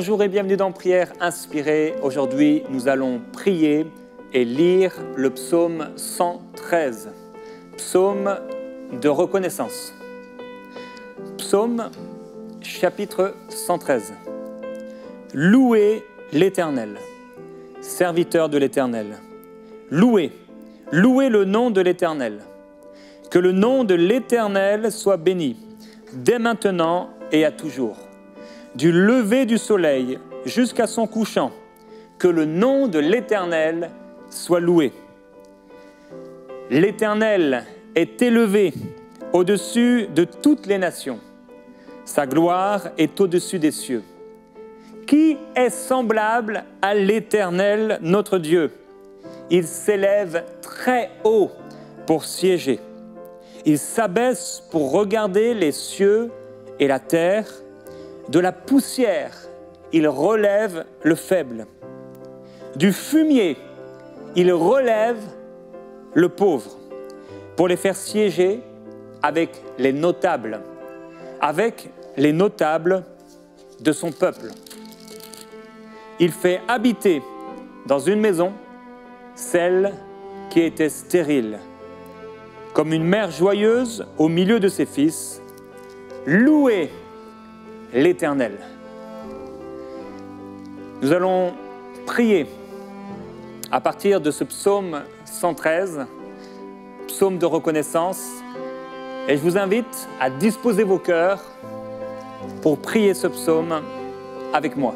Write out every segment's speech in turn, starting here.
Bonjour et bienvenue dans Prière inspirée. Aujourd'hui, nous allons prier et lire le psaume 113, psaume de reconnaissance. Psaume chapitre 113. Louez l'Éternel, serviteur de l'Éternel. Louez, louez le nom de l'Éternel. Que le nom de l'Éternel soit béni, dès maintenant et à toujours du lever du soleil jusqu'à son couchant, que le nom de l'Éternel soit loué. L'Éternel est élevé au-dessus de toutes les nations. Sa gloire est au-dessus des cieux. Qui est semblable à l'Éternel notre Dieu? Il s'élève très haut pour siéger. Il s'abaisse pour regarder les cieux et la terre de la poussière, il relève le faible. Du fumier, il relève le pauvre pour les faire siéger avec les notables, avec les notables de son peuple. Il fait habiter dans une maison celle qui était stérile, comme une mère joyeuse au milieu de ses fils. Louez l'Éternel. Nous allons prier à partir de ce psaume 113, psaume de reconnaissance, et je vous invite à disposer vos cœurs pour prier ce psaume avec moi.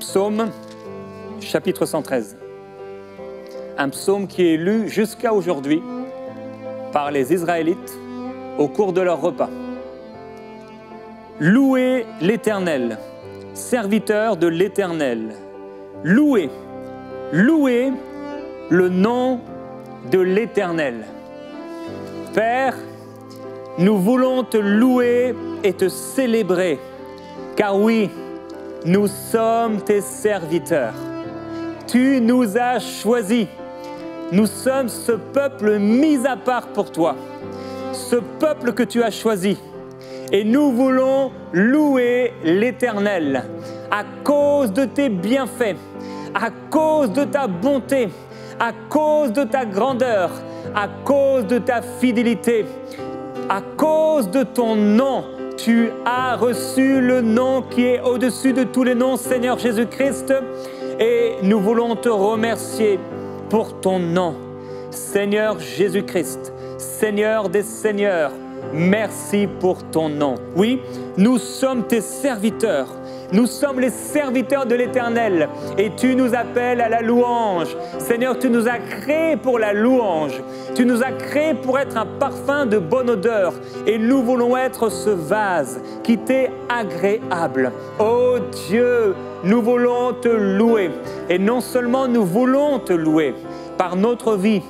Psaume chapitre 113. Un psaume qui est lu jusqu'à aujourd'hui par les Israélites au cours de leur repas. Louez l'Éternel, serviteur de l'Éternel. Louez, louez le nom de l'Éternel. Père, nous voulons te louer et te célébrer, car oui, nous sommes tes serviteurs. Tu nous as choisis. Nous sommes ce peuple mis à part pour toi, ce peuple que tu as choisi et nous voulons louer l'Éternel à cause de tes bienfaits, à cause de ta bonté, à cause de ta grandeur, à cause de ta fidélité, à cause de ton nom. Tu as reçu le nom qui est au-dessus de tous les noms, Seigneur Jésus-Christ, et nous voulons te remercier pour ton nom. Seigneur Jésus-Christ, Seigneur des Seigneurs, Merci pour ton nom. Oui, nous sommes tes serviteurs. Nous sommes les serviteurs de l'Éternel et tu nous appelles à la louange. Seigneur, tu nous as créés pour la louange. Tu nous as créés pour être un parfum de bonne odeur et nous voulons être ce vase qui t'est agréable. Oh Dieu, nous voulons te louer et non seulement nous voulons te louer par notre vie,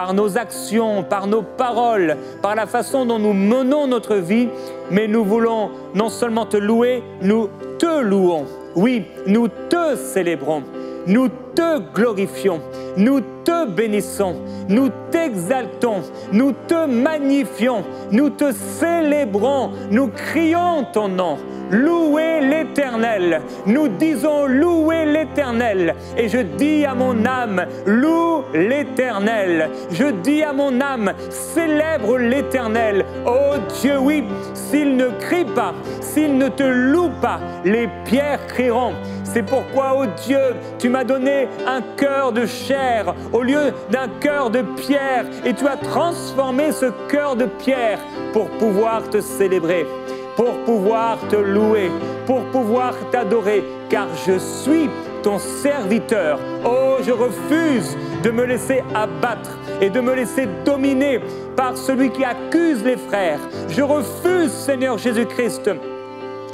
par nos actions, par nos paroles, par la façon dont nous menons notre vie, mais nous voulons non seulement te louer, nous te louons. Oui, nous te célébrons, nous te glorifions, nous te bénissons, nous t'exaltons, nous te magnifions, nous te célébrons, nous crions ton nom. Louez l'Éternel. Nous disons louez l'Éternel. Et je dis à mon âme, loue l'Éternel. Je dis à mon âme, célèbre l'Éternel. Oh Dieu, oui, s'il ne crie pas, s'il ne te loue pas, les pierres crieront. C'est pourquoi, oh Dieu, tu m'as donné un cœur de chair au lieu d'un cœur de pierre et tu as transformé ce cœur de pierre pour pouvoir te célébrer pour pouvoir te louer, pour pouvoir t'adorer, car je suis ton serviteur. Oh, je refuse de me laisser abattre et de me laisser dominer par celui qui accuse les frères. Je refuse, Seigneur Jésus-Christ,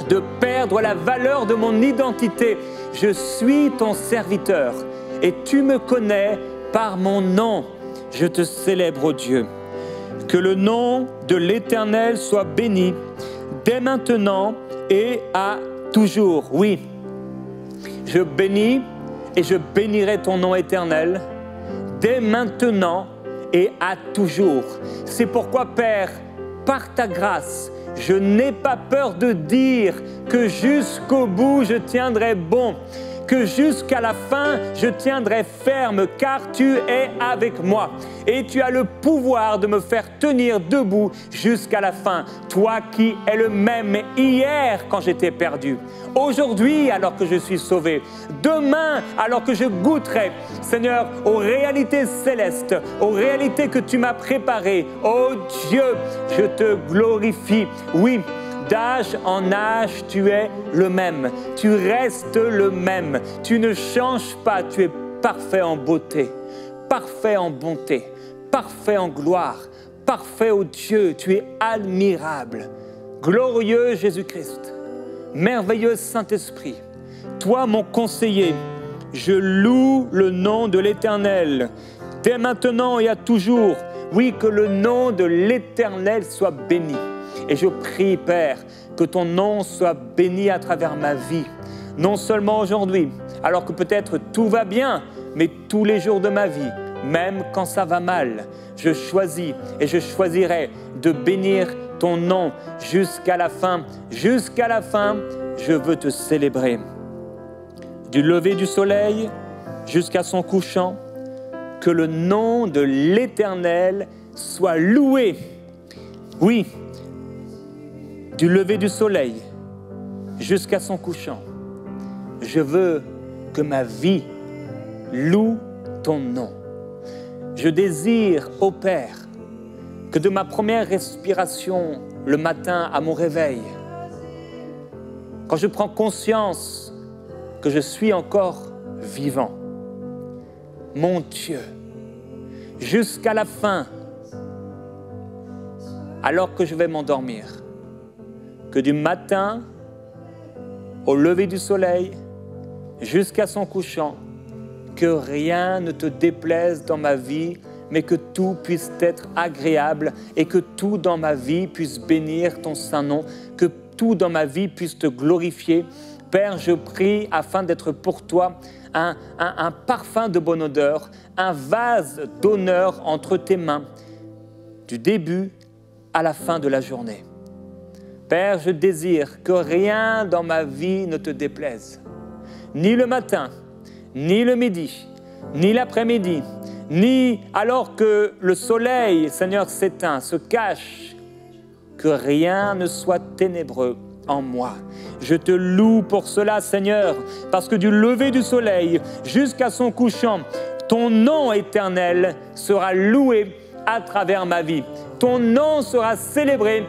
de perdre la valeur de mon identité. Je suis ton serviteur et tu me connais par mon nom. Je te célèbre, oh Dieu. Que le nom de l'Éternel soit béni dès maintenant et à toujours. Oui, je bénis et je bénirai ton nom éternel dès maintenant et à toujours. C'est pourquoi, Père, par ta grâce Je n'ai pas peur de dire que jusqu'au bout je tiendrai bon que jusqu'à la fin, je tiendrai ferme, car tu es avec moi. Et tu as le pouvoir de me faire tenir debout jusqu'à la fin. Toi qui es le même hier quand j'étais perdu. Aujourd'hui alors que je suis sauvé. Demain alors que je goûterai, Seigneur, aux réalités célestes, aux réalités que tu m'as préparées. Oh Dieu, je te glorifie. Oui, D'âge en âge, tu es le même. Tu restes le même. Tu ne changes pas. Tu es parfait en beauté, parfait en bonté, parfait en gloire, parfait au Dieu. Tu es admirable. Glorieux Jésus-Christ. Merveilleux Saint-Esprit. Toi, mon conseiller, je loue le nom de l'Éternel. Dès maintenant et à toujours, oui, que le nom de l'Éternel soit béni. Et je prie, Père, que ton nom soit béni à travers ma vie. Non seulement aujourd'hui, alors que peut-être tout va bien, mais tous les jours de ma vie, même quand ça va mal. Je choisis et je choisirai de bénir ton nom jusqu'à la fin. Jusqu'à la fin, je veux te célébrer. Du lever du soleil jusqu'à son couchant, que le nom de l'Éternel soit loué. Oui, du lever du soleil jusqu'à son couchant. Je veux que ma vie loue ton nom. Je désire, ô Père, que de ma première respiration le matin à mon réveil, quand je prends conscience que je suis encore vivant, mon Dieu, jusqu'à la fin, alors que je vais m'endormir, que du matin au lever du soleil jusqu'à son couchant, que rien ne te déplaise dans ma vie, mais que tout puisse être agréable et que tout dans ma vie puisse bénir ton saint nom, que tout dans ma vie puisse te glorifier. Père, je prie afin d'être pour toi un, un parfum de bonne odeur, un vase d'honneur entre tes mains, du début à la fin de la journée. Père, je désire que rien dans ma vie ne te déplaise, ni le matin, ni le midi, ni l'après-midi, ni alors que le soleil, Seigneur, s'éteint, se cache, que rien ne soit ténébreux en moi. Je te loue pour cela, Seigneur, parce que du lever du soleil jusqu'à son couchant, ton nom éternel sera loué à travers ma vie. Ton nom sera célébré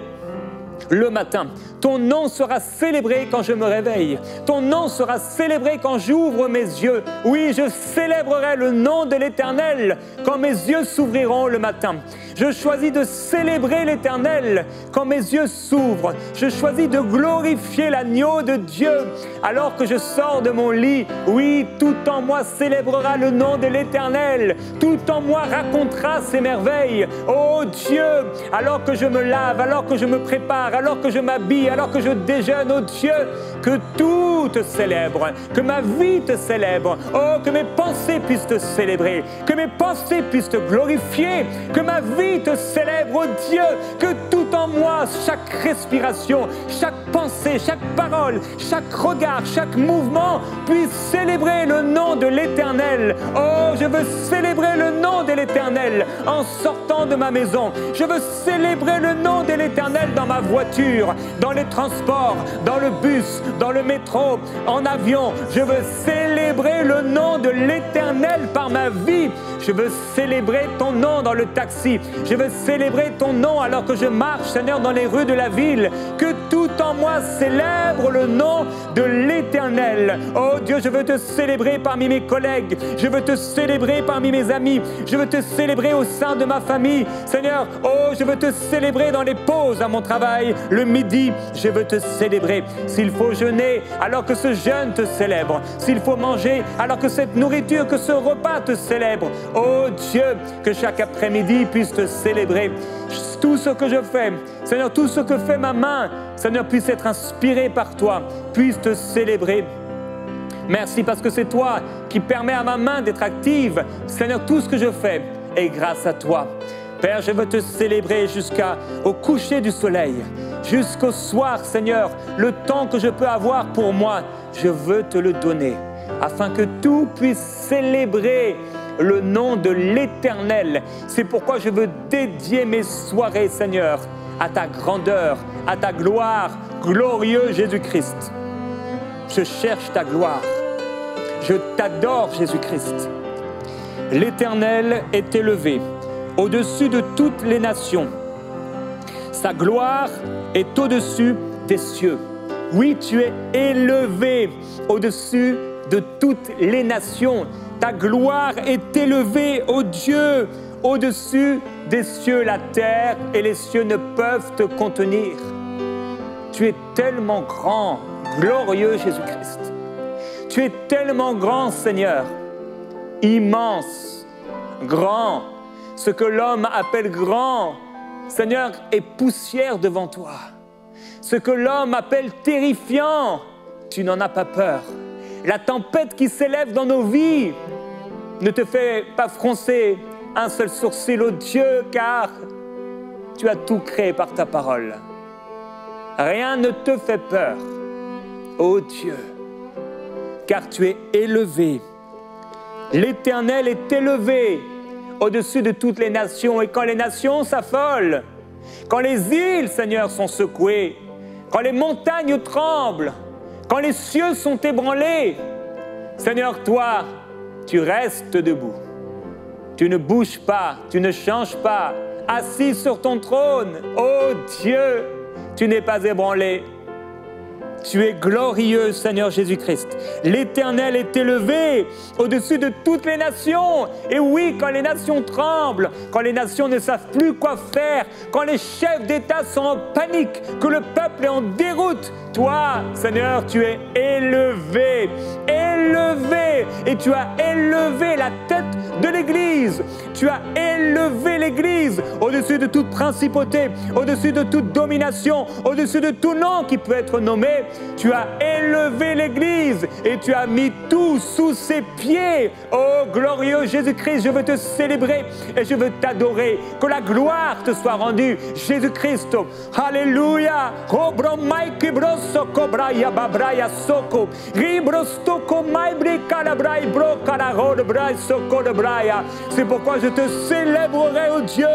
le matin. Ton nom sera célébré quand je me réveille. Ton nom sera célébré quand j'ouvre mes yeux. Oui, je célébrerai le nom de l'Éternel quand mes yeux s'ouvriront le matin. Je choisis de célébrer l'Éternel quand mes yeux s'ouvrent. Je choisis de glorifier l'agneau de Dieu alors que je sors de mon lit. Oui, tout en moi célébrera le nom de l'Éternel. Tout en moi racontera ses merveilles. Oh Dieu, alors que je me lave, alors que je me prépare, alors que je m'habille, alors que je déjeune, oh Dieu, que tout te célèbre, que ma vie te célèbre, oh, que mes pensées puissent te célébrer, que mes pensées puissent te glorifier, que ma vie te célèbre, oh Dieu, que tout en moi, chaque respiration, chaque pensée, chaque parole, chaque regard, chaque mouvement puisse célébrer le nom de l'Éternel. Oh, je veux célébrer le nom de l'Éternel en sortant de ma maison. Je veux célébrer le nom de l'Éternel dans ma voiture, dans les transports, dans le bus, dans le métro, en avion. Je veux célébrer le nom de l'Éternel par ma vie. Je veux célébrer ton nom dans le taxi. Je veux célébrer ton nom alors que je marche, Seigneur, dans les rues de la ville. Que tout en moi célèbre le nom de l'Éternel. Oh Dieu, je veux te célébrer parmi mes collègues. Je veux te célébrer parmi mes amis. Je veux te célébrer au sein de ma famille. Seigneur, oh, je veux te célébrer dans les pauses à mon travail. Le midi, je veux te célébrer. S'il faut jeûner, alors que ce jeûne te célèbre. S'il faut manger, alors que cette nourriture, que ce repas te célèbre. Dieu, que chaque après-midi puisse te célébrer. Tout ce que je fais, Seigneur, tout ce que fait ma main, Seigneur, puisse être inspiré par toi, puisse te célébrer. Merci parce que c'est toi qui permets à ma main d'être active. Seigneur, tout ce que je fais est grâce à toi. Père, je veux te célébrer jusqu'au coucher du soleil. jusqu'au soir, Seigneur, le temps que je peux avoir pour moi, je veux te le donner, afin que tout puisse célébrer le nom de l'Éternel. C'est pourquoi je veux dédier mes soirées, Seigneur, à ta grandeur, à ta gloire, glorieux Jésus-Christ. Je cherche ta gloire. Je t'adore, Jésus-Christ. L'Éternel est élevé au-dessus de toutes les nations. Sa gloire est au-dessus des cieux. Oui, tu es élevé au-dessus de toutes les nations. Ta gloire est élevée, ô Dieu, au-dessus des cieux. La terre et les cieux ne peuvent te contenir. Tu es tellement grand, glorieux Jésus-Christ. Tu es tellement grand, Seigneur, immense, grand. Ce que l'homme appelle grand, Seigneur, est poussière devant toi. Ce que l'homme appelle terrifiant, tu n'en as pas peur. La tempête qui s'élève dans nos vies ne te fait pas froncer un seul sourcil, au Dieu, car tu as tout créé par ta parole. Rien ne te fait peur, ô Dieu, car tu es élevé. L'Éternel est élevé au-dessus de toutes les nations, et quand les nations s'affolent, quand les îles, Seigneur, sont secouées, quand les montagnes tremblent, quand les cieux sont ébranlés, Seigneur, toi, tu restes debout. Tu ne bouges pas, tu ne changes pas. Assis sur ton trône, ô Dieu, tu n'es pas ébranlé. Tu es glorieux, Seigneur Jésus-Christ. L'Éternel est élevé au-dessus de toutes les nations. Et oui, quand les nations tremblent, quand les nations ne savent plus quoi faire, quand les chefs d'État sont en panique, que le peuple est en déroute, toi, Seigneur, tu es élevé, élevé, et tu as élevé la tête de l'Église. Tu as élevé l'Église au-dessus de toute principauté, au-dessus de toute domination, au-dessus de tout nom qui peut être nommé. Tu as élevé l'Église et tu as mis tout sous ses pieds. Oh glorieux Jésus-Christ, je veux te célébrer et je veux t'adorer. Que la gloire te soit rendue, Jésus-Christ. Alléluia. C'est pourquoi je te célébrerai, oh Dieu.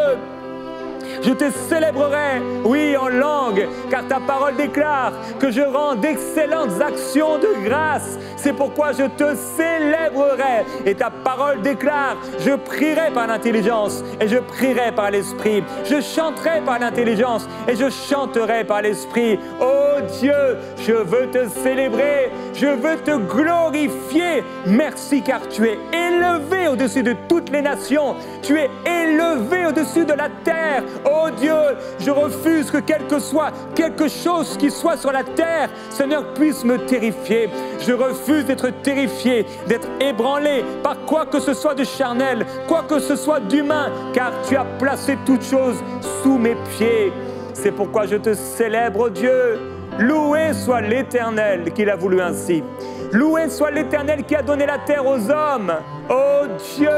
Je te célébrerai, oui, en langue, car ta parole déclare que je rends d'excellentes actions de grâce. C'est pourquoi je te célébrerai. Et ta parole déclare, je prierai par l'intelligence et je prierai par l'esprit. Je chanterai par l'intelligence et je chanterai par l'esprit. Oh Dieu, je veux te célébrer, je veux te glorifier. Merci car tu es élevé au-dessus de toutes les nations. Tu es élevé au-dessus de la terre. Oh Dieu, je refuse que quelque soit quelque chose qui soit sur la terre, Seigneur, puisse me terrifier. Je refuse d'être terrifié, d'être ébranlé par quoi que ce soit de charnel, quoi que ce soit d'humain, car tu as placé toutes choses sous mes pieds. C'est pourquoi je te célèbre, oh Dieu. Loué soit l'Éternel qui l'a voulu ainsi. Loué soit l'Éternel qui a donné la terre aux hommes. Oh Dieu,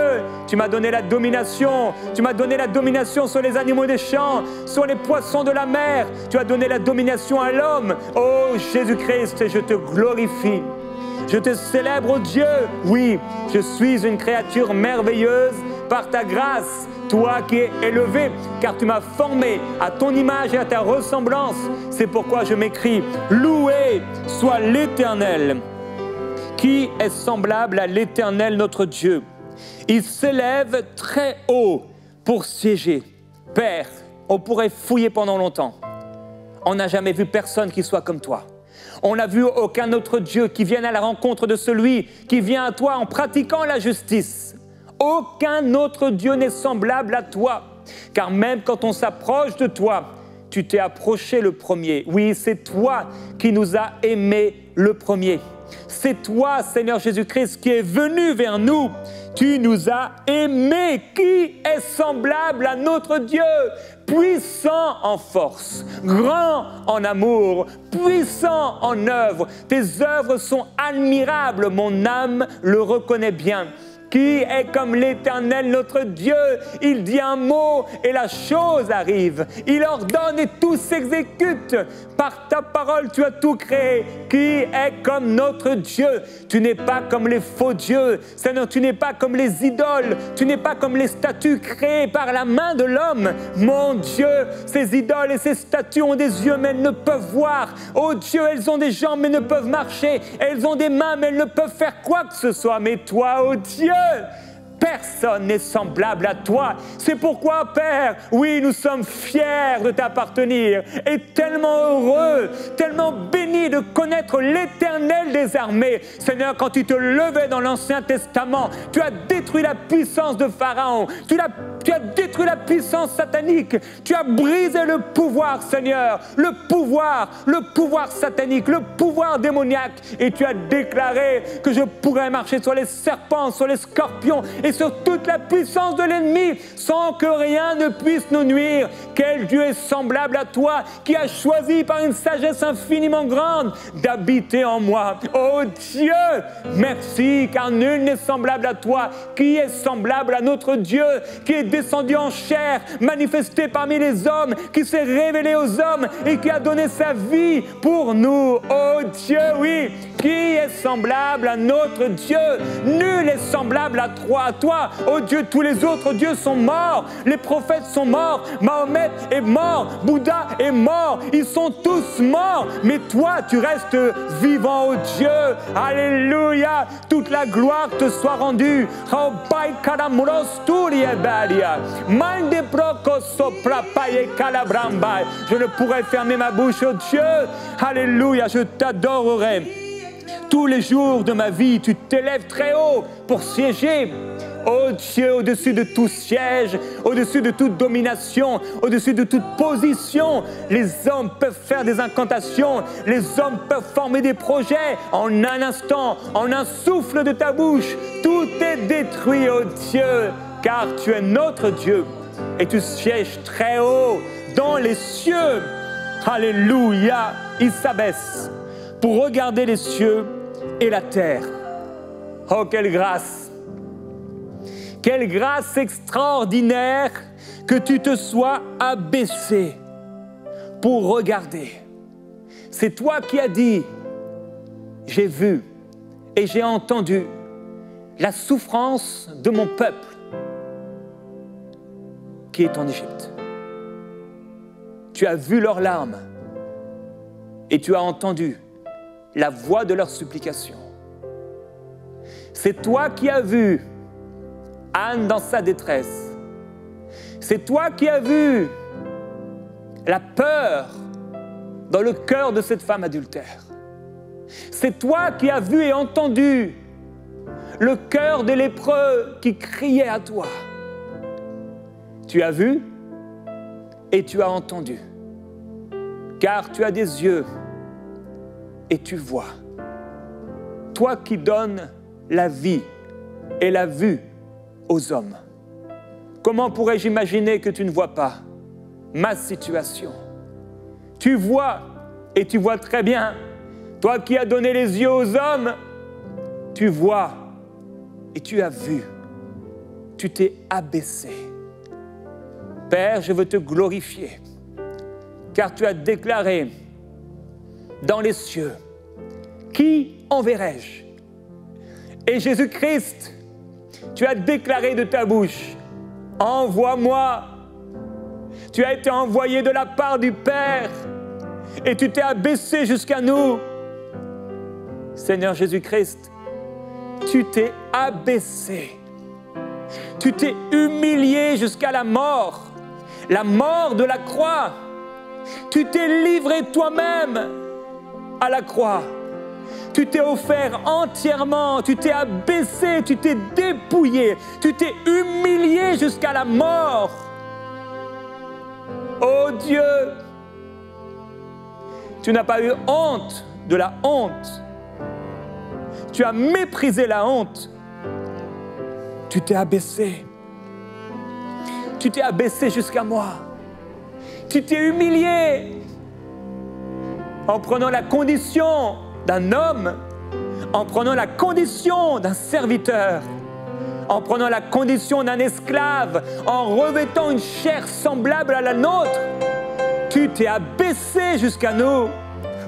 tu m'as donné la domination. Tu m'as donné la domination sur les animaux des champs, sur les poissons de la mer. Tu as donné la domination à l'homme. Oh Jésus-Christ, je te glorifie. Je te célèbre, oh Dieu. Oui, je suis une créature merveilleuse par ta grâce, toi qui es élevé, car tu m'as formé à ton image et à ta ressemblance. C'est pourquoi je m'écris, loué soit l'Éternel qui est semblable à l'Éternel notre Dieu? Il s'élève très haut pour siéger. Père, on pourrait fouiller pendant longtemps. On n'a jamais vu personne qui soit comme toi. On n'a vu aucun autre Dieu qui vienne à la rencontre de celui qui vient à toi en pratiquant la justice. Aucun autre Dieu n'est semblable à toi. Car même quand on s'approche de toi, tu t'es approché le premier. Oui, c'est toi qui nous as aimés le premier. C'est toi, Seigneur Jésus-Christ, qui es venu vers nous. Tu nous as aimés. Qui est semblable à notre Dieu? Puissant en force, grand en amour, puissant en œuvre. Tes œuvres sont admirables, mon âme le reconnaît bien Qui est comme l'Éternel notre Dieu? Il dit un mot et la chose arrive. Il ordonne et tout s'exécute. Par ta parole, tu as tout créé. Qui est comme notre Dieu? Tu n'es pas comme les faux dieux. Seigneur, tu n'es pas comme les idoles. Tu n'es pas comme les statues créées par la main de l'homme. Mon Dieu, ces idoles et ces statues ont des yeux mais elles ne peuvent voir. Oh Dieu, elles ont des jambes mais ne peuvent marcher. Elles ont des mains mais elles ne peuvent faire quoi que ce soit. Mais toi, oh Dieu, good. Personne n'est semblable à toi. C'est pourquoi, Père, oui, nous sommes fiers de t'appartenir et tellement heureux, tellement bénis de connaître l'éternel des armées. Seigneur, quand tu te levais dans l'Ancien Testament, tu as détruit la puissance de Pharaon, tu, as, tu as détruit la puissance satanique, tu as brisé le pouvoir, Seigneur, le pouvoir, le pouvoir satanique, le pouvoir démoniaque, et tu as déclaré que je pourrais marcher sur les serpents, sur les scorpions et sur toute la puissance de l'ennemi sans que rien ne puisse nous nuire. Quel Dieu est semblable à toi qui a choisi par une sagesse infiniment grande d'habiter en moi? Oh Dieu, merci car nul n'est semblable à toi qui est semblable à notre Dieu qui est descendu en chair, manifesté parmi les hommes, qui s'est révélé aux hommes et qui a donné sa vie pour nous? Oh Dieu, oui, qui est semblable à notre Dieu? Nul est semblable à toi toi. Oh Dieu, tous les autres dieux sont morts. Les prophètes sont morts. Mahomet est mort. Bouddha est mort. Ils sont tous morts. Mais toi, tu restes vivant, oh Dieu. Alléluia. Toute la gloire te soit rendue. Je ne pourrais fermer ma bouche, oh Dieu. Alléluia. Je t'adorerai. Tous les jours de ma vie, tu t'élèves très haut pour siéger. Oh Dieu, au-dessus de tout siège, au-dessus de toute domination, au-dessus de toute position, les hommes peuvent faire des incantations, les hommes peuvent former des projets en un instant, en un souffle de ta bouche. Tout est détruit, oh Dieu, car tu es notre Dieu et tu sièges très haut dans les cieux. Alléluia, il s'abaisse pour regarder les cieux et la terre. Oh, quelle grâce! Quelle grâce extraordinaire que tu te sois abaissé pour regarder. C'est toi qui as dit, j'ai vu et j'ai entendu la souffrance de mon peuple qui est en Égypte. Tu as vu leurs larmes et tu as entendu la voix de leurs supplications. C'est toi qui as vu Anne dans sa détresse. C'est toi qui as vu la peur dans le cœur de cette femme adultère. C'est toi qui as vu et entendu le cœur des lépreux qui criait à toi. Tu as vu et tu as entendu, car tu as des yeux et tu vois. Toi qui donnes la vie et la vue aux hommes. Comment pourrais-je imaginer que tu ne vois pas ma situation? Tu vois et tu vois très bien. Toi qui as donné les yeux aux hommes, tu vois et tu as vu. Tu t'es abaissé. Père, je veux te glorifier, car tu as déclaré dans les cieux. Qui enverrai-je? Et Jésus-Christ, tu as déclaré de ta bouche, envoie-moi. Tu as été envoyé de la part du Père et tu t'es abaissé jusqu'à nous. Seigneur Jésus-Christ, tu t'es abaissé. Tu t'es humilié jusqu'à la mort, la mort de la croix. Tu t'es livré toi-même à la croix. Tu t'es offert entièrement, tu t'es abaissé, tu t'es dépouillé, tu t'es humilié jusqu'à la mort. Oh Dieu, tu n'as pas eu honte de la honte. Tu as méprisé la honte. Tu t'es abaissé. Tu t'es abaissé jusqu'à moi. Tu t'es humilié en prenant la condition d'un homme, en prenant la condition d'un serviteur, en prenant la condition d'un esclave, en revêtant une chair semblable à la nôtre. Tu t'es abaissé jusqu'à nous.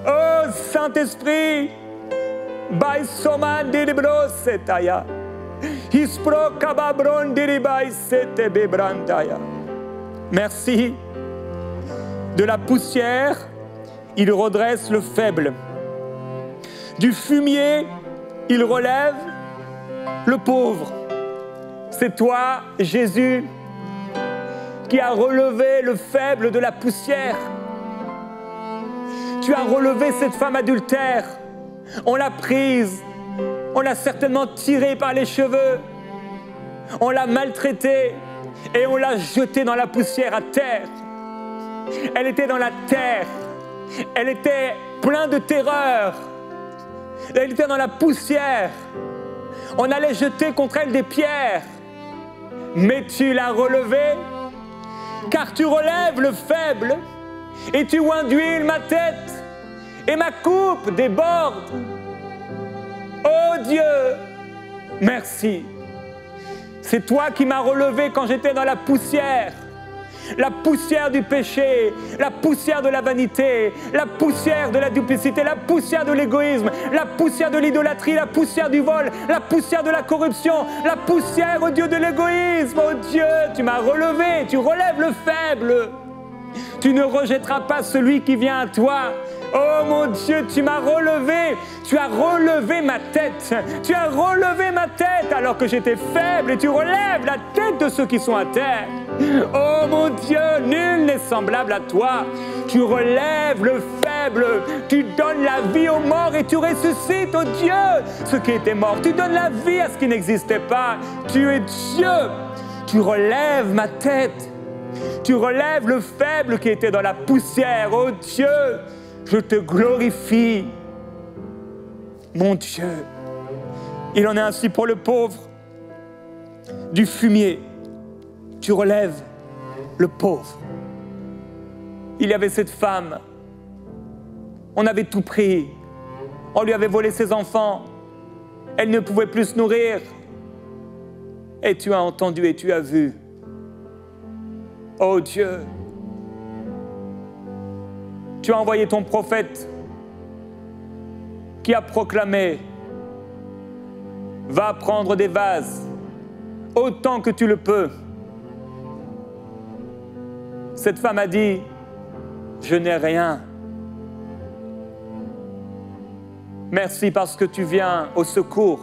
Oh Saint-Esprit, Merci. De la poussière, il redresse le faible. Du fumier, il relève le pauvre. C'est toi, Jésus, qui as relevé le faible de la poussière. Tu as relevé cette femme adultère. On l'a prise. On l'a certainement tirée par les cheveux. On l'a maltraitée et on l'a jetée dans la poussière à terre. Elle était dans la terre. Elle était pleine de terreur. Elle était dans la poussière. On allait jeter contre elle des pierres. Mais tu l'as relevée, car tu relèves le faible, et tu induis ma tête, et ma coupe déborde. Oh Dieu, merci. C'est toi qui m'as relevé quand j'étais dans la poussière la poussière du péché, la poussière de la vanité, la poussière de la duplicité, la poussière de l'égoïsme, la poussière de l'idolâtrie, la poussière du vol, la poussière de la corruption, la poussière, au Dieu, de l'égoïsme. Oh Dieu, tu m'as relevé, tu relèves le faible. Tu ne rejetteras pas celui qui vient à toi. Oh mon Dieu, tu m'as relevé, tu as relevé ma tête, tu as relevé ma tête alors que j'étais faible et tu relèves la tête de ceux qui sont à terre. Oh mon Dieu, nul n'est semblable à toi. Tu relèves le faible, tu donnes la vie aux morts et tu ressuscites, oh Dieu, ce qui était mort. Tu donnes la vie à ce qui n'existait pas. Tu es Dieu. Tu relèves ma tête. Tu relèves le faible qui était dans la poussière, oh Dieu. Je te glorifie. Mon Dieu. Il en est ainsi pour le pauvre. Du fumier tu relèves le pauvre. Il y avait cette femme, on avait tout pris, on lui avait volé ses enfants, elle ne pouvait plus se nourrir. Et tu as entendu et tu as vu. Oh Dieu, tu as envoyé ton prophète qui a proclamé, va prendre des vases autant que tu le peux cette femme a dit, je n'ai rien. Merci parce que tu viens au secours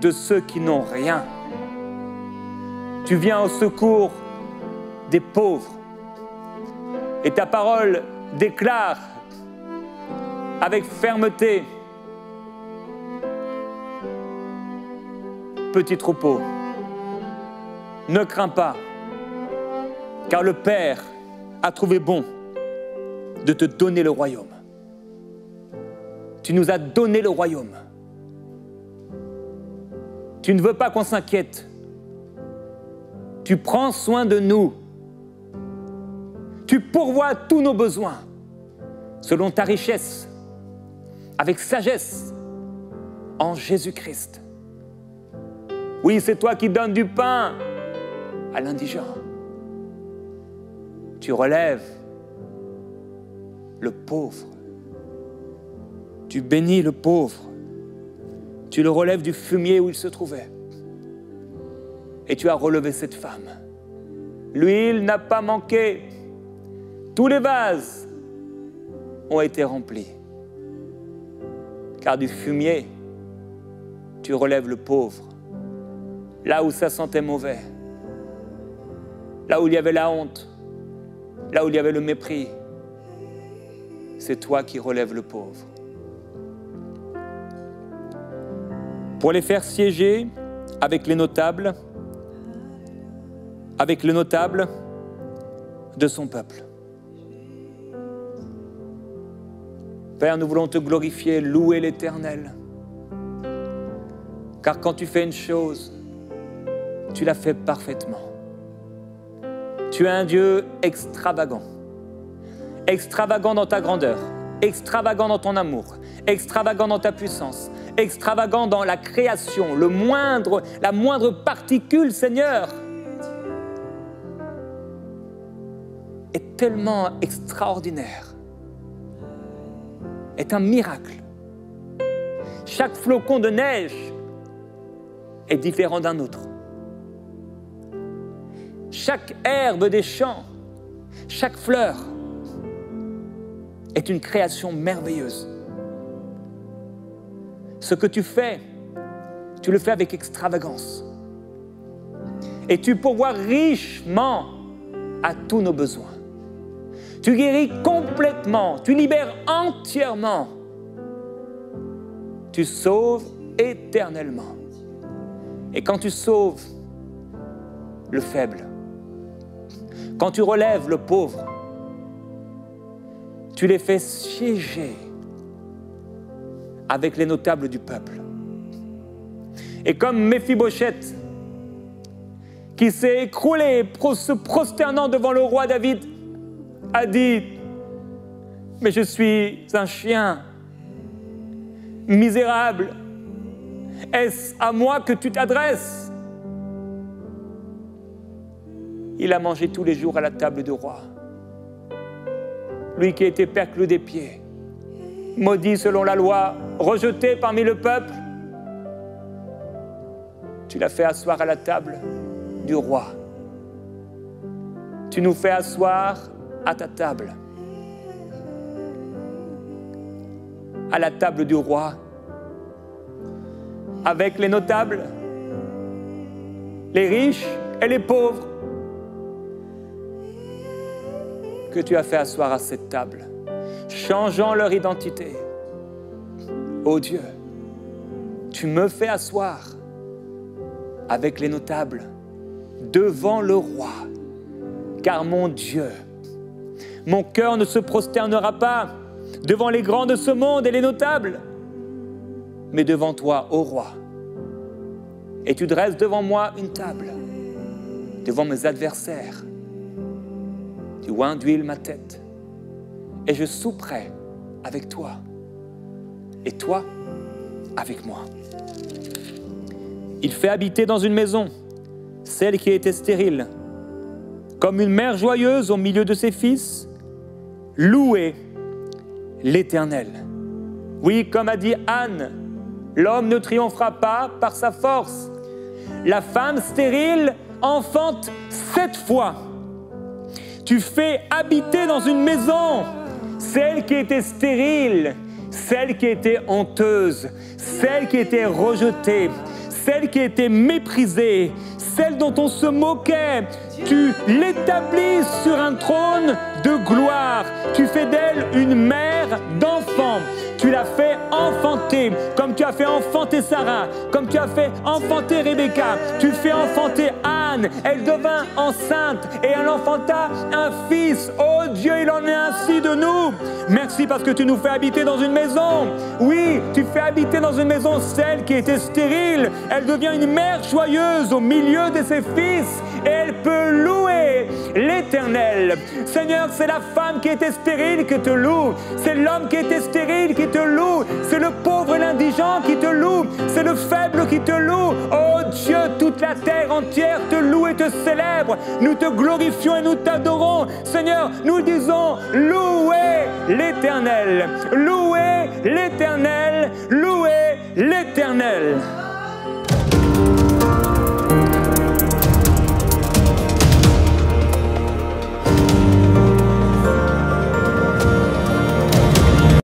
de ceux qui n'ont rien. Tu viens au secours des pauvres. Et ta parole déclare avec fermeté, petit troupeau, ne crains pas, car le Père a trouvé bon de te donner le royaume. Tu nous as donné le royaume. Tu ne veux pas qu'on s'inquiète. Tu prends soin de nous. Tu pourvois tous nos besoins selon ta richesse, avec sagesse, en Jésus-Christ. Oui, c'est toi qui donnes du pain à l'indigent tu relèves le pauvre. Tu bénis le pauvre. Tu le relèves du fumier où il se trouvait. Et tu as relevé cette femme. L'huile n'a pas manqué. Tous les vases ont été remplis. Car du fumier, tu relèves le pauvre. Là où ça sentait mauvais. Là où il y avait la honte là où il y avait le mépris, c'est toi qui relèves le pauvre. Pour les faire siéger avec les notables, avec les notables de son peuple. Père, nous voulons te glorifier, louer l'Éternel. Car quand tu fais une chose, tu la fais parfaitement. Tu es un Dieu extravagant. Extravagant dans ta grandeur, extravagant dans ton amour, extravagant dans ta puissance, extravagant dans la création, le la moindre particule, Seigneur, est tellement extraordinaire, est un miracle. Chaque flocon de neige est différent d'un autre. Chaque herbe des champs, chaque fleur est une création merveilleuse. Ce que tu fais, tu le fais avec extravagance. Et tu pourvois richement à tous nos besoins. Tu guéris complètement, tu libères entièrement. Tu sauves éternellement. Et quand tu sauves le faible, quand tu relèves le pauvre, tu les fais siéger avec les notables du peuple. Et comme Méphibosheth, qui s'est écroulé, se prosternant devant le roi David, a dit, mais je suis un chien misérable, est-ce à moi que tu t'adresses? Il a mangé tous les jours à la table du roi. Lui qui était perclus des pieds, maudit selon la loi, rejeté parmi le peuple, tu l'as fait asseoir à la table du roi. Tu nous fais asseoir à ta table, à la table du roi, avec les notables, les riches et les pauvres, que tu as fait asseoir à cette table, changeant leur identité. Ô Dieu, tu me fais asseoir avec les notables devant le roi, car mon Dieu, mon cœur ne se prosternera pas devant les grands de ce monde et les notables, mais devant toi, ô roi. Et tu dresses devant moi une table, devant mes adversaires. Tu oins d'huile ma tête, et je souperai avec toi, et toi avec moi. Il fait habiter dans une maison celle qui était stérile, comme une mère joyeuse au milieu de ses fils, louez l'Éternel. Oui, comme a dit Anne, l'homme ne triomphera pas par sa force. La femme stérile enfante sept fois. Tu fais habiter dans une maison celle qui était stérile, celle qui était honteuse, celle qui était rejetée, celle qui était méprisée, celle dont on se moquait. Tu l'établis sur un trône de gloire. Tu fais d'elle une mère d'enfant. Tu l'as fait enfanter, comme tu as fait enfanter Sarah, comme tu as fait enfanter Rebecca. Tu fais enfanter Anne. Elle devint enceinte et elle enfanta un fils. Oh Dieu, il en est ainsi de nous. Merci parce que tu nous fais habiter dans une maison. Oui, tu fais habiter dans une maison celle qui était stérile. Elle devient une mère joyeuse au milieu de ses fils elle peut louer l'Éternel. Seigneur, c'est la femme qui était stérile qui te loue. C'est l'homme qui était stérile qui te loue. C'est le pauvre et l'indigent qui te loue. C'est le faible qui te loue. Oh Dieu, toute la terre entière te loue et te célèbre. Nous te glorifions et nous t'adorons. Seigneur, nous disons louez l'Éternel. Louez l'Éternel. Louez l'Éternel.